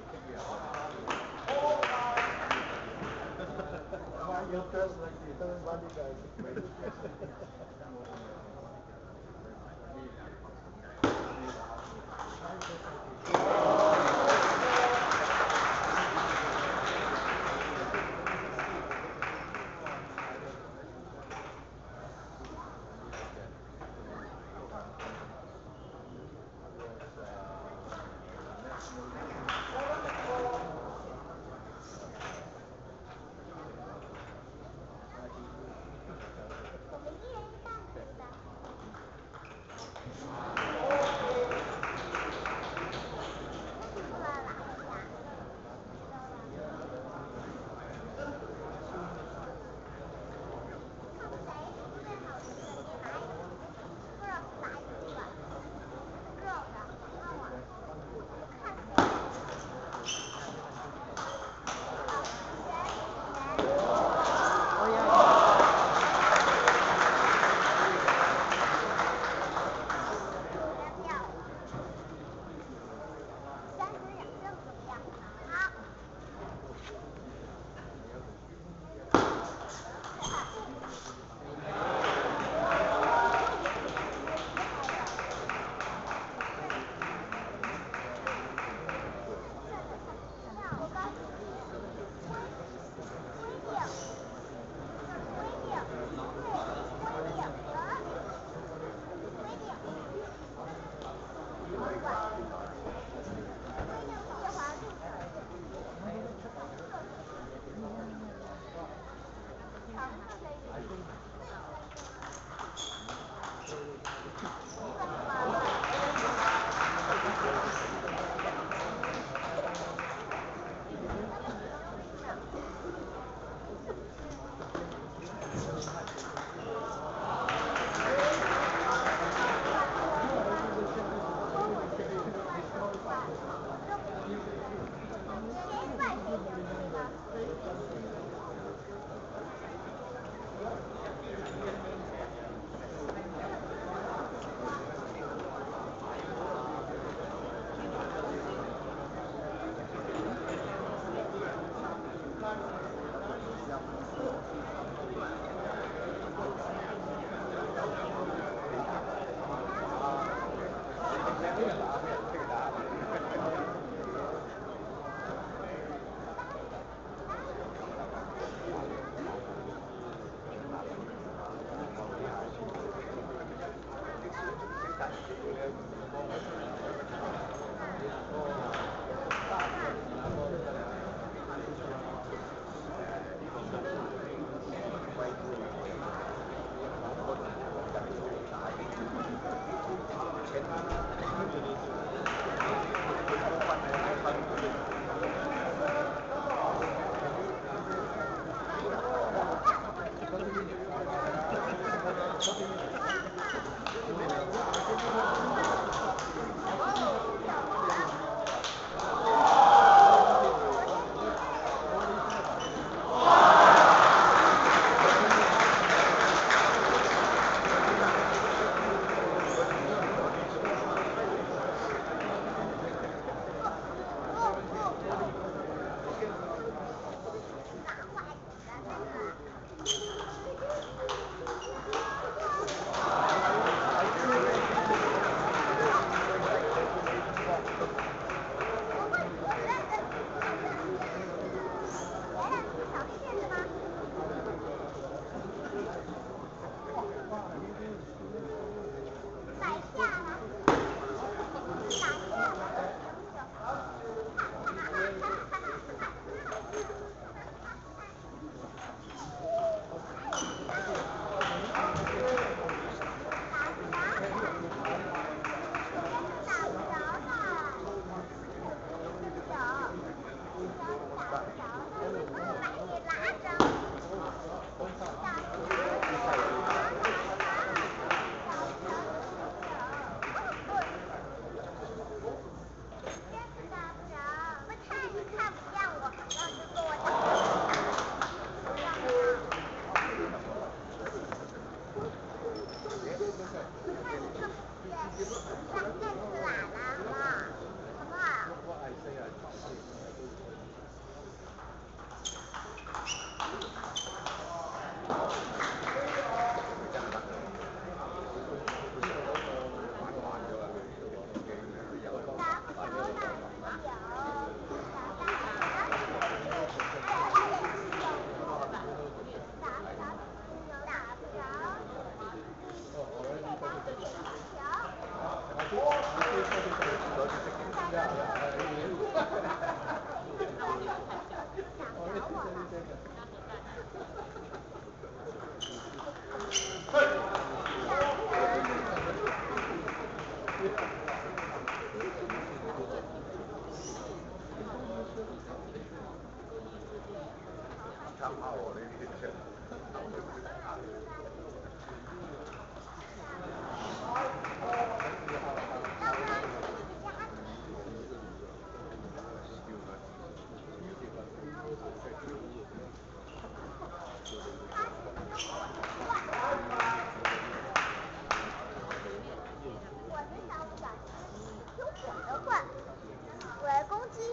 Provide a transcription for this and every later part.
Thank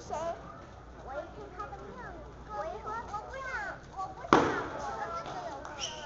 谁？我一听他的命，我一说我不想，我不想，你们这个有病啊！